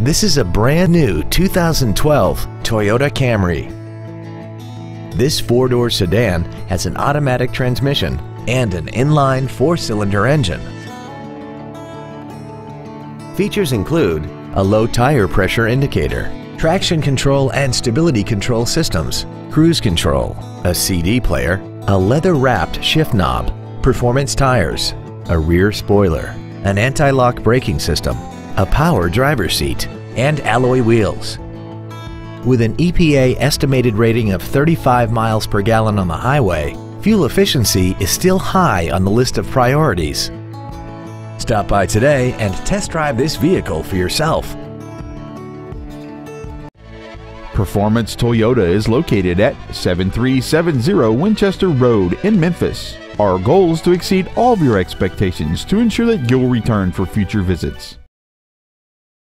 This is a brand new 2012 Toyota Camry. This four-door sedan has an automatic transmission and an inline four-cylinder engine. Features include a low tire pressure indicator, traction control and stability control systems, cruise control, a CD player, a leather-wrapped shift knob, performance tires, a rear spoiler, an anti-lock braking system, a power driver seat, and alloy wheels. With an EPA estimated rating of 35 miles per gallon on the highway, fuel efficiency is still high on the list of priorities. Stop by today and test drive this vehicle for yourself. Performance Toyota is located at 7370 Winchester Road in Memphis. Our goal is to exceed all of your expectations to ensure that you'll return for future visits.